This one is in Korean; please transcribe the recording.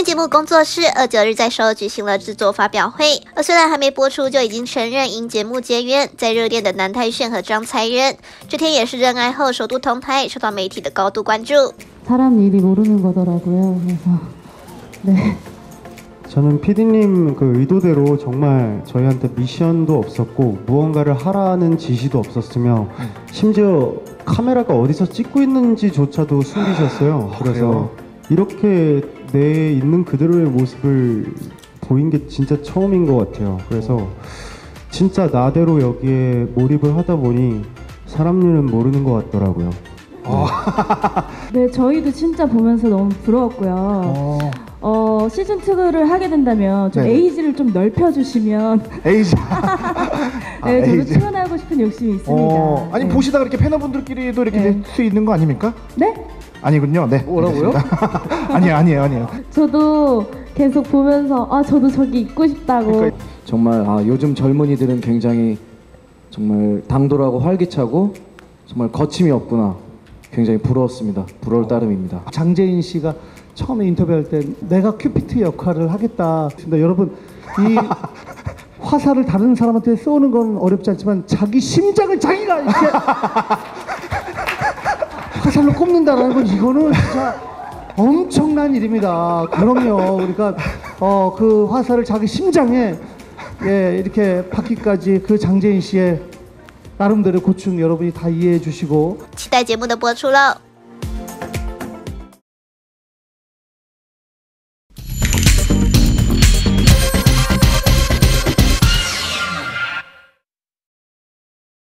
艺节目工作室二九日在首尔举行了制作发表会，而虽然还没播出，就已经承认因节目结缘，在热恋的南泰炫和张才仁，这天也是认爱后首度同台，受到媒体的高度关注。 사람 일이 모르는 거더라고요. 그래서 네. 저는 PD님 그 의도대로 정말 저희한테 미션도 없었고 무언가를 하라는 지시도 없었으며 심지어 카메라가 어디서 찍고 있는지조차도 숨기셨어요. 그래서 이렇게 내 있는 그대로의 모습을 보인 게 진짜 처음인 것 같아요. 그래서 진짜 나대로 여기에 몰입을 하다 보니 사람 일은 모르는 것 같더라고요. 네, 저희도 진짜 보면서 너무 부러웠고요. 어, 어, 시즌 2를 하게 된다면 좀 네. 에이지를 좀 넓혀주시면 에이지. 네, 저도 에이지. 출연하고 싶은 욕심이 있습니다. 어, 아니 네. 보시다가 이렇게 패너분들끼리도 이렇게 네. 될 수 있는 거 아닙니까? 네? 아니군요. 네. 뭐라고요? 아니에요, 아니에요, 아니에요. 저도 계속 보면서 아 저도 저기 있고 싶다고 그러니까 정말 아, 요즘 젊은이들은 굉장히 정말 당돌하고 활기차고 정말 거침이 없구나. 굉장히 부러웠습니다. 부러울 따름입니다. 장재인 씨가 처음에 인터뷰할 때 내가 큐피트 역할을 하겠다. 근데 여러분 이 화살을 다른 사람한테 쏘는 건 어렵지 않지만 자기 심장을 자기가 이렇게 화살로 꼽는다라는 건 이거는 진짜 엄청난 일입니다. 그럼요. 그러니까 어 그 화살을 자기 심장에 예 이렇게 받기까지 그 장재인 씨의 나름대로 고충 여러분이 다 이해해 주시고 期待节目的播出喽！